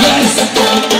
yes.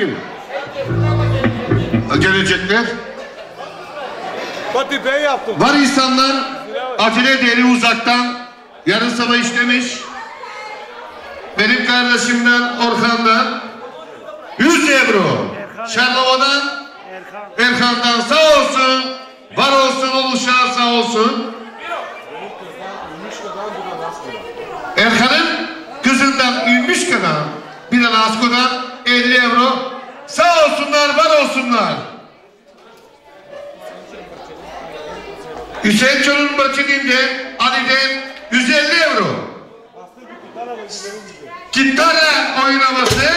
kim? Gelecekler. Fatih Bey yaptım. Var insanlar acele deri uzaktan yarın sabah işlemiş. Benim kardeşimden Orhan'dan 100 euro. Şerlova'dan Erkan'dan sağ olsun. Var olsun oluşan sağ olsun. Erkan'ın kızından Ümmüş kadar bir de Asko'dan 50 euro Sağ olsunlar, var olsunlar. Hüseyin Çolun Batı'nda Ali'den 150 euro. Kitara oynaması